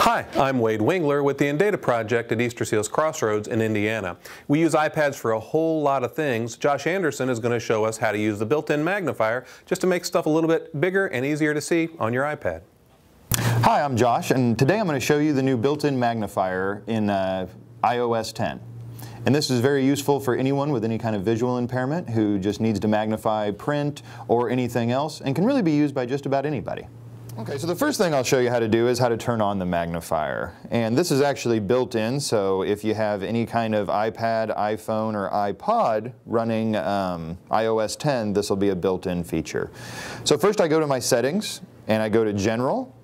Hi, I'm Wade Wingler with the INDATA Project at Easterseals Crossroads in Indiana. We use iPads for a whole lot of things. Josh Anderson is going to show us how to use the built-in magnifier just to make stuff a little bit bigger and easier to see on your iPad. Hi, I'm Josh, and today I'm going to show you the new built-in magnifier in uh, iOS 10. And this is very useful for anyone with any kind of visual impairment who just needs to magnify print or anything else and can really be used by just about anybody. Okay, so the first thing I'll show you how to do is how to turn on the magnifier. And this is actually built in, so if you have any kind of iPad, iPhone, or iPod running um, iOS 10, this will be a built-in feature. So first I go to my settings, and I go to General.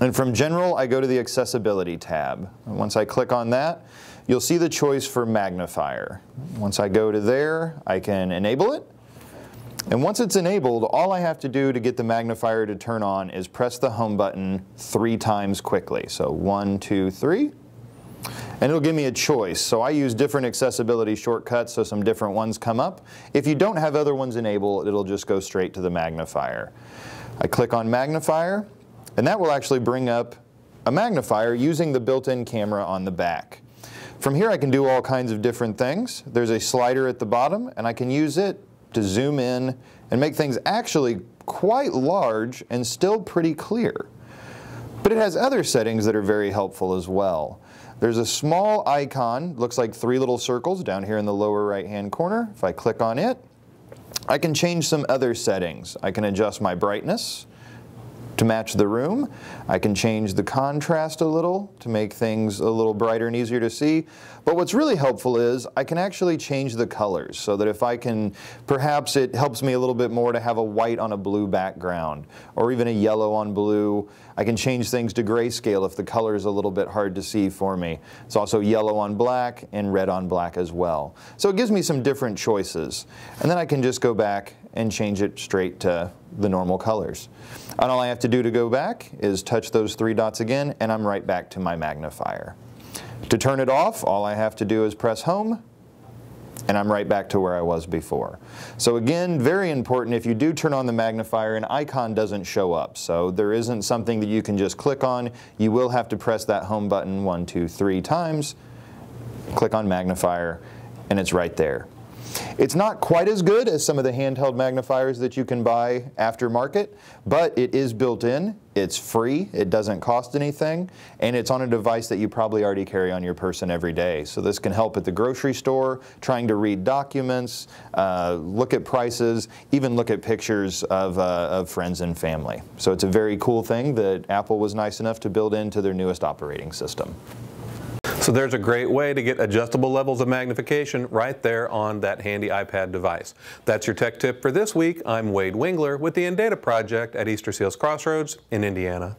And from General, I go to the Accessibility tab. And once I click on that, you'll see the choice for magnifier. Once I go to there, I can enable it. And once it's enabled, all I have to do to get the magnifier to turn on is press the home button three times quickly. So one, two, three. And it'll give me a choice. So I use different accessibility shortcuts so some different ones come up. If you don't have other ones enabled, it'll just go straight to the magnifier. I click on magnifier, and that will actually bring up a magnifier using the built-in camera on the back. From here I can do all kinds of different things. There's a slider at the bottom, and I can use it to zoom in and make things actually quite large and still pretty clear. But it has other settings that are very helpful as well. There's a small icon, looks like three little circles down here in the lower right hand corner. If I click on it, I can change some other settings. I can adjust my brightness to match the room. I can change the contrast a little to make things a little brighter and easier to see. But what's really helpful is I can actually change the colors so that if I can, perhaps it helps me a little bit more to have a white on a blue background or even a yellow on blue. I can change things to grayscale if the color is a little bit hard to see for me. It's also yellow on black and red on black as well. So it gives me some different choices. And then I can just go back and change it straight to the normal colors. And all I have to do to go back is touch those three dots again and I'm right back to my magnifier. To turn it off, all I have to do is press home and I'm right back to where I was before. So again, very important, if you do turn on the magnifier, an icon doesn't show up. So there isn't something that you can just click on. You will have to press that home button one, two, three times, click on magnifier, and it's right there. It's not quite as good as some of the handheld magnifiers that you can buy aftermarket, but it is built in, it's free, it doesn't cost anything, and it's on a device that you probably already carry on your person every day. So this can help at the grocery store, trying to read documents, uh, look at prices, even look at pictures of, uh, of friends and family. So it's a very cool thing that Apple was nice enough to build into their newest operating system. So there's a great way to get adjustable levels of magnification right there on that handy iPad device. That's your tech tip for this week. I'm Wade Wingler with the INDATA Project at Easterseals Crossroads in Indiana.